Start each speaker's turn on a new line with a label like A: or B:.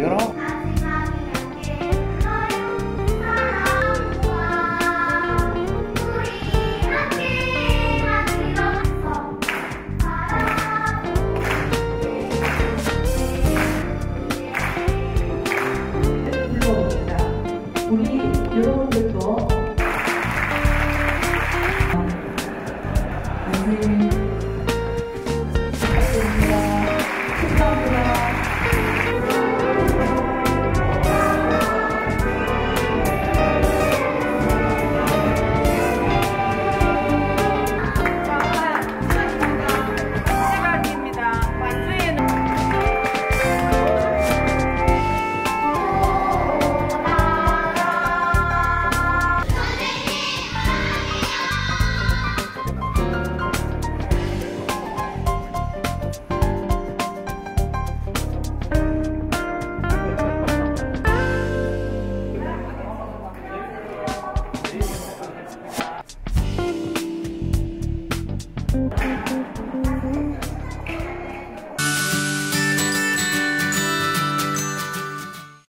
A: 열어?
B: 불러